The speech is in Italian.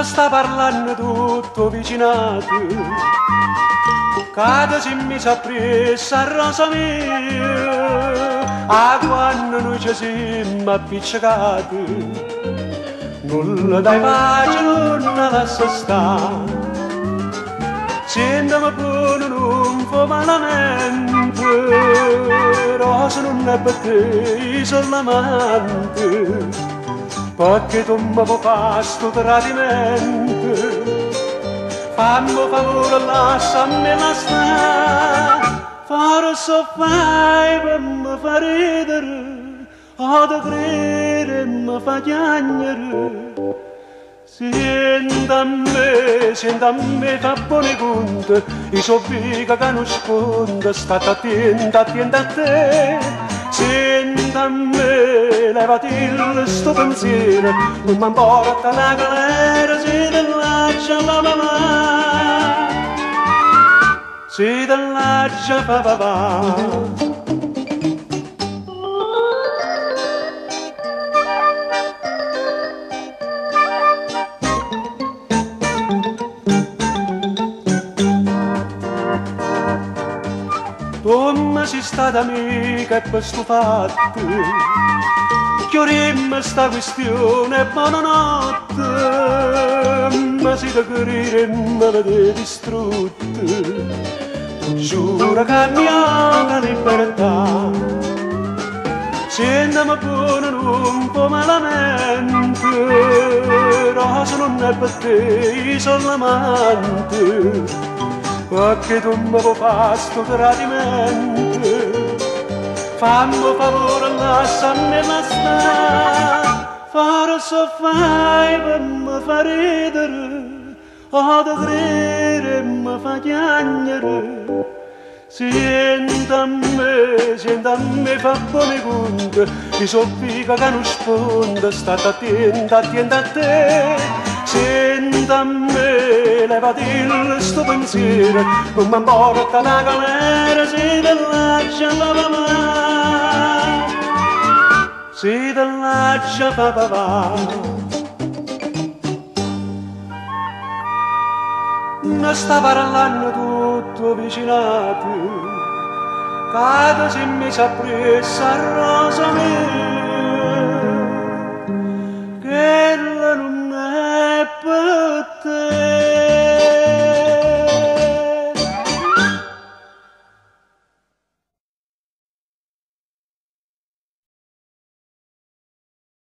sta parlando tutto vicinato. Cada si mi sa pressa rosa mia. A quando noi ci siamo appiccicati Nulla dai pace non la lascia stare Sentiamo pure non fa malamente Rosa non è per te solamente perché tu mi puoi tradimento? Fammi favore lasciami la sta forse fai per mi far ridere o da credere mi fa chiagnere. Senta a me, senta a me, fa buone conto, i soffica che non sponda, state attenta, attenta a te. Senta a me, levati il sto pensiero, non mi importa la galera, se te lascia la mamma. Se te lascia papà. Sta d'amica e poi sto fatto. Chiarimmo sta questione buonanotte Ma si da capire me vede distrutto Giuro che mia libertà. Sentiamo buono un po' malamente. Rosa non è per te perché tu mi vuoi fare sto tradimento fammi favore lasciami la sta forse fai per mi far ridere o da credere mi fa chiagnere. Senta a me, senta a me, fa buone conto, ti soffica che non sponda, state attenta, attenta a te. Senta a me, levati il sto pensiero, non mi importa la galera, se te lascia la mamma, See the light, shabababa. Ne sta parlando tutto vicinato, cada si mi sa pressa rosa mia, che la non è per te.